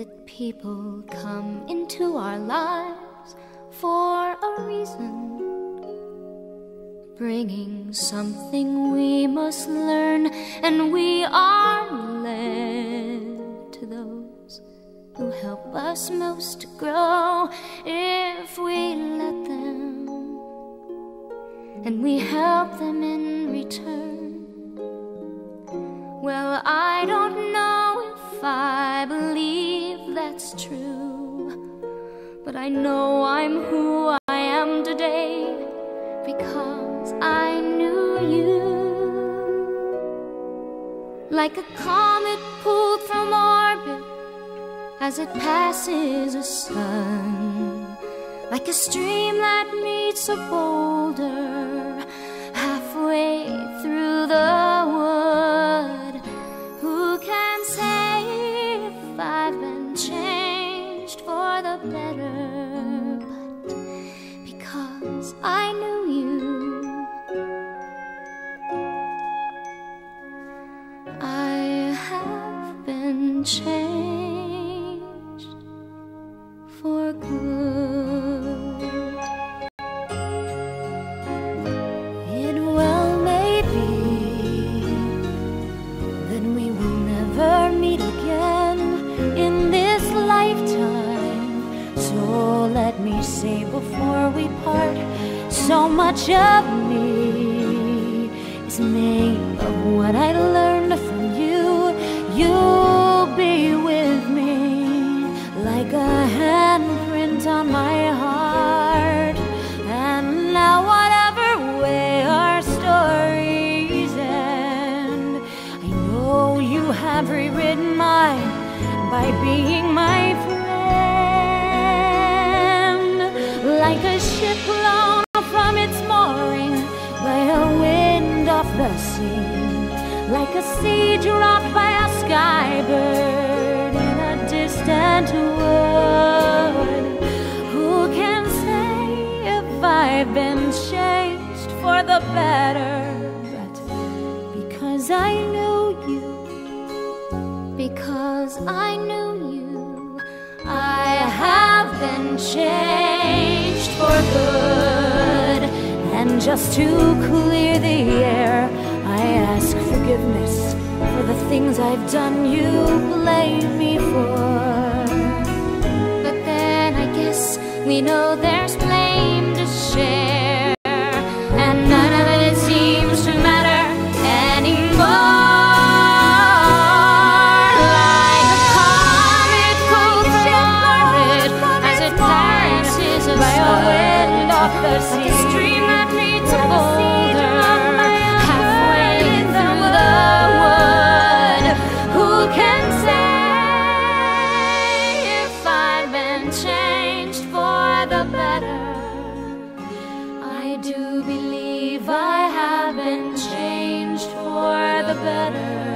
That people come into our lives for a reason, bringing something we must learn, and we are led to those who help us most grow if we let them, and we help them in return. Well, I don't know if I that's true, but I know I'm who I am today because I knew you. Like a comet pulled from orbit as it passes a sun, like a stream that meets a boulder changed for good. It well may be that we will never meet again in this lifetime. So let me say before we part, so much of me is made of what I learned from you. You'll like a handprint on my heart. And now, whatever way our stories end, I know you have rewritten mine by being my friend. Like a ship blown from its mooring by a wind off the sea, like a seed dropped by a skybird in a Who can say if I've been changed for the better? But because I knew you, because I knew you, I have been changed for good. And just to clear the air, I ask forgiveness for the things I've done you blame know there's better.